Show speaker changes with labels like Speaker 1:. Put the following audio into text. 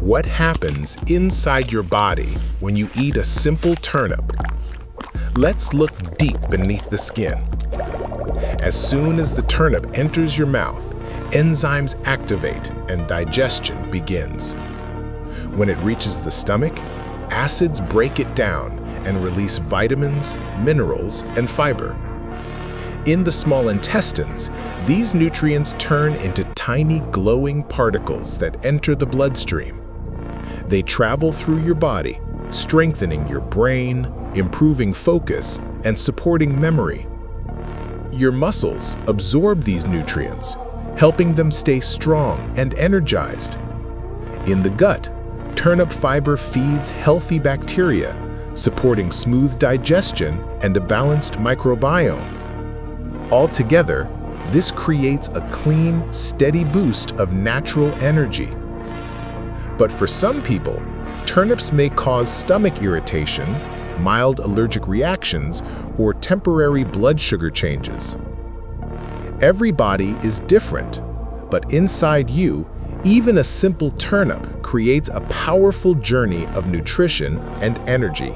Speaker 1: what happens inside your body when you eat a simple turnip. Let's look deep beneath the skin. As soon as the turnip enters your mouth, enzymes activate and digestion begins. When it reaches the stomach, acids break it down and release vitamins, minerals, and fiber. In the small intestines, these nutrients turn into tiny glowing particles that enter the bloodstream. They travel through your body, strengthening your brain, improving focus, and supporting memory. Your muscles absorb these nutrients, helping them stay strong and energized. In the gut, turnip fiber feeds healthy bacteria, supporting smooth digestion and a balanced microbiome. Altogether, this creates a clean, steady boost of natural energy. But for some people, turnips may cause stomach irritation, mild allergic reactions, or temporary blood sugar changes. Every body is different, but inside you, even a simple turnip creates a powerful journey of nutrition and energy.